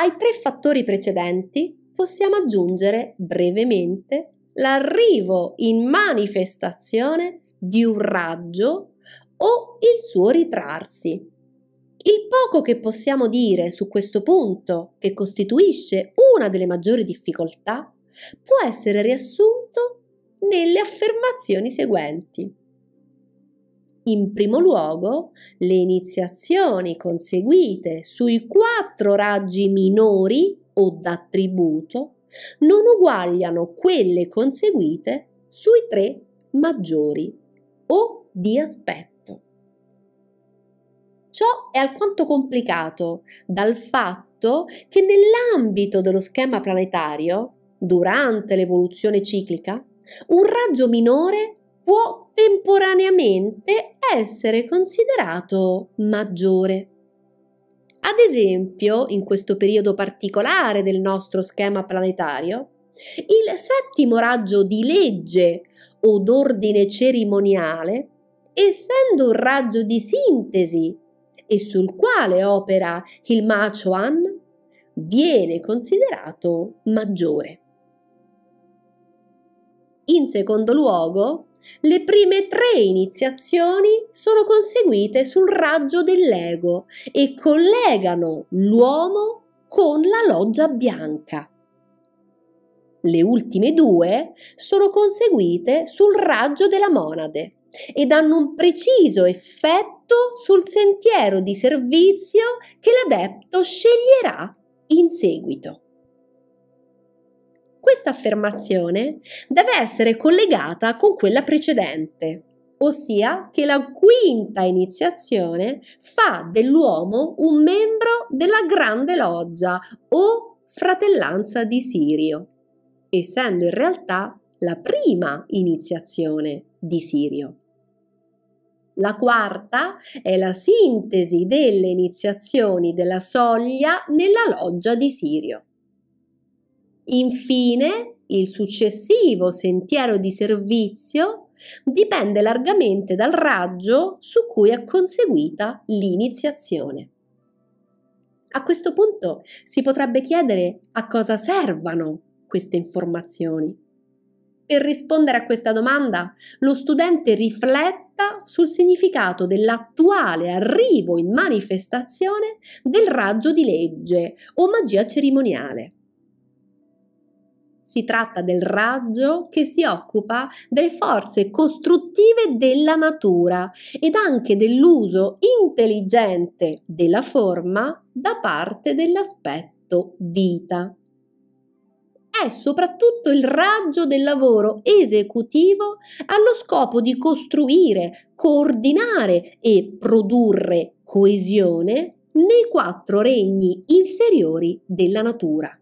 Ai tre fattori precedenti possiamo aggiungere brevemente l'arrivo in manifestazione di un raggio o il suo ritrarsi. Il poco che possiamo dire su questo punto, che costituisce una delle maggiori difficoltà, può essere riassunto nelle affermazioni seguenti. In primo luogo, le iniziazioni conseguite sui quattro raggi minori o d'attributo non uguagliano quelle conseguite sui tre maggiori o di aspetto. Ciò è alquanto complicato dal fatto che nell'ambito dello schema planetario, durante l'evoluzione ciclica, un raggio minore può temporaneamente essere considerato maggiore. Ad esempio, in questo periodo particolare del nostro schema planetario, il settimo raggio di legge o d'ordine cerimoniale, essendo un raggio di sintesi e sul quale opera il Machuan, viene considerato maggiore. In secondo luogo, le prime tre iniziazioni sono conseguite sul raggio dell'ego e collegano l'uomo con la loggia bianca. Le ultime due sono conseguite sul raggio della monade ed hanno un preciso effetto sul sentiero di servizio che l'adepto sceglierà in seguito. Questa affermazione deve essere collegata con quella precedente, ossia che la quinta iniziazione fa dell'uomo un membro della grande loggia o fratellanza di Sirio, essendo in realtà la prima iniziazione di Sirio. La quarta è la sintesi delle iniziazioni della soglia nella loggia di Sirio. Infine, il successivo sentiero di servizio dipende largamente dal raggio su cui è conseguita l'iniziazione. A questo punto si potrebbe chiedere a cosa servano queste informazioni. Per rispondere a questa domanda, lo studente rifletta sul significato dell'attuale arrivo in manifestazione del raggio di legge o magia cerimoniale. Si tratta del raggio che si occupa delle forze costruttive della natura ed anche dell'uso intelligente della forma da parte dell'aspetto vita. È soprattutto il raggio del lavoro esecutivo allo scopo di costruire, coordinare e produrre coesione nei quattro regni inferiori della natura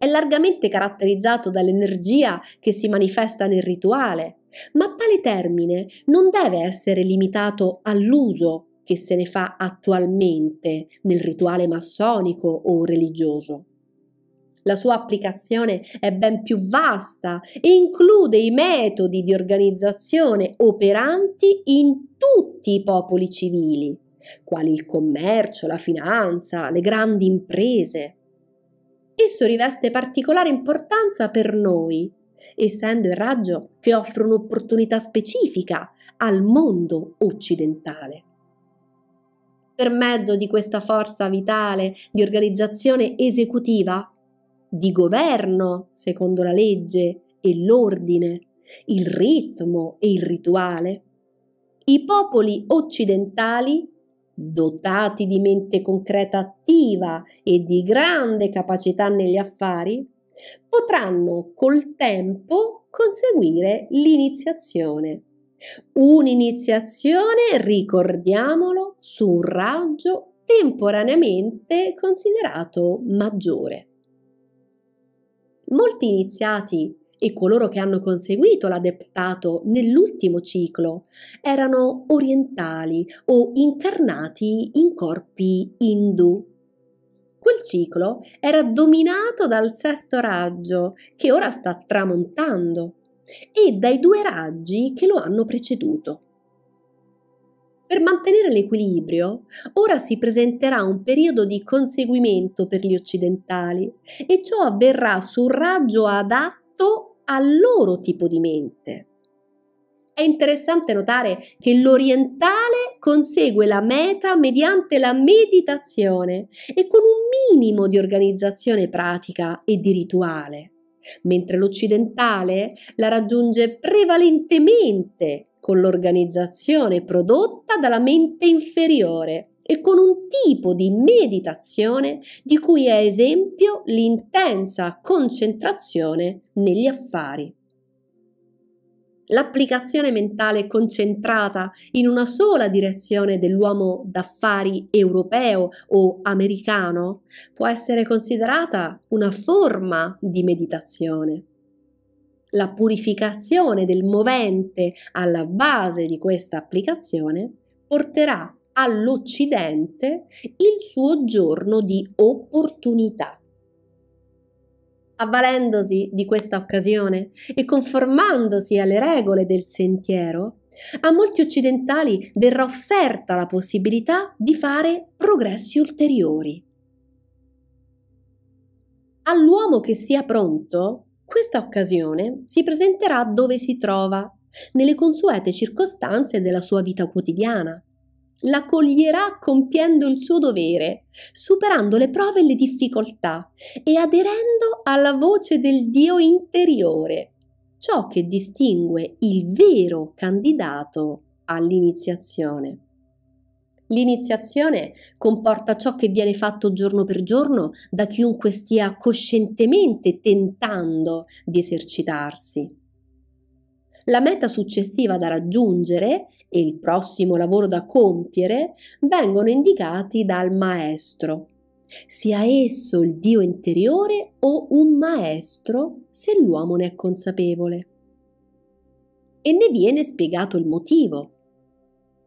è largamente caratterizzato dall'energia che si manifesta nel rituale, ma tale termine non deve essere limitato all'uso che se ne fa attualmente nel rituale massonico o religioso. La sua applicazione è ben più vasta e include i metodi di organizzazione operanti in tutti i popoli civili, quali il commercio, la finanza, le grandi imprese esso riveste particolare importanza per noi, essendo il raggio che offre un'opportunità specifica al mondo occidentale. Per mezzo di questa forza vitale di organizzazione esecutiva, di governo secondo la legge e l'ordine, il ritmo e il rituale, i popoli occidentali dotati di mente concreta attiva e di grande capacità negli affari, potranno col tempo conseguire l'iniziazione. Un'iniziazione, ricordiamolo, su un raggio temporaneamente considerato maggiore. Molti iniziati e coloro che hanno conseguito l'adeptato nell'ultimo ciclo erano orientali o incarnati in corpi indù. Quel ciclo era dominato dal sesto raggio che ora sta tramontando e dai due raggi che lo hanno preceduto. Per mantenere l'equilibrio, ora si presenterà un periodo di conseguimento per gli occidentali e ciò avverrà su un raggio adatto al loro tipo di mente. È interessante notare che l'orientale consegue la meta mediante la meditazione e con un minimo di organizzazione pratica e di rituale, mentre l'occidentale la raggiunge prevalentemente con l'organizzazione prodotta dalla mente inferiore e con un tipo di meditazione di cui è esempio l'intensa concentrazione negli affari. L'applicazione mentale concentrata in una sola direzione dell'uomo d'affari europeo o americano può essere considerata una forma di meditazione la purificazione del movente alla base di questa applicazione porterà all'Occidente il suo giorno di opportunità. Avvalendosi di questa occasione e conformandosi alle regole del sentiero, a molti occidentali verrà offerta la possibilità di fare progressi ulteriori. All'uomo che sia pronto questa occasione si presenterà dove si trova, nelle consuete circostanze della sua vita quotidiana. La coglierà compiendo il suo dovere, superando le prove e le difficoltà e aderendo alla voce del Dio interiore, ciò che distingue il vero candidato all'iniziazione. L'iniziazione comporta ciò che viene fatto giorno per giorno da chiunque stia coscientemente tentando di esercitarsi. La meta successiva da raggiungere e il prossimo lavoro da compiere vengono indicati dal maestro, sia esso il Dio interiore o un maestro se l'uomo ne è consapevole. E ne viene spiegato il motivo.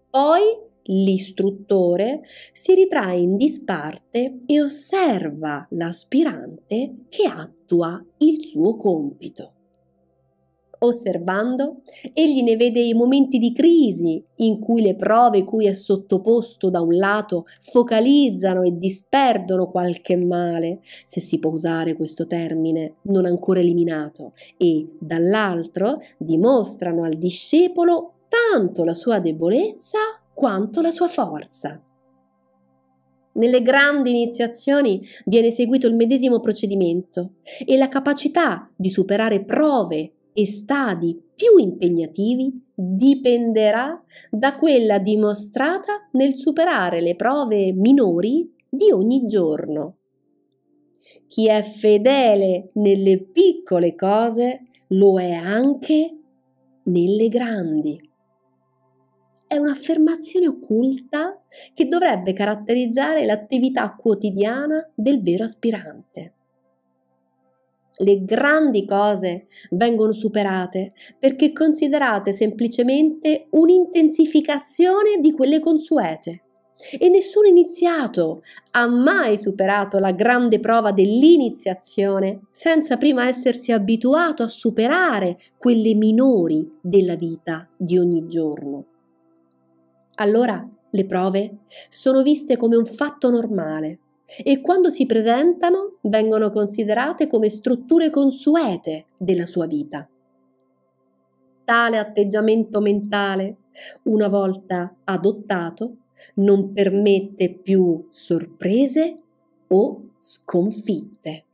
Poi l'istruttore si ritrae in disparte e osserva l'aspirante che attua il suo compito. Osservando, egli ne vede i momenti di crisi in cui le prove cui è sottoposto da un lato focalizzano e disperdono qualche male, se si può usare questo termine non ancora eliminato, e dall'altro dimostrano al discepolo tanto la sua debolezza quanto la sua forza. Nelle grandi iniziazioni viene seguito il medesimo procedimento e la capacità di superare prove e stadi più impegnativi dipenderà da quella dimostrata nel superare le prove minori di ogni giorno. Chi è fedele nelle piccole cose lo è anche nelle grandi è un'affermazione occulta che dovrebbe caratterizzare l'attività quotidiana del vero aspirante. Le grandi cose vengono superate perché considerate semplicemente un'intensificazione di quelle consuete. E nessun iniziato ha mai superato la grande prova dell'iniziazione senza prima essersi abituato a superare quelle minori della vita di ogni giorno. Allora le prove sono viste come un fatto normale e quando si presentano vengono considerate come strutture consuete della sua vita. Tale atteggiamento mentale, una volta adottato, non permette più sorprese o sconfitte.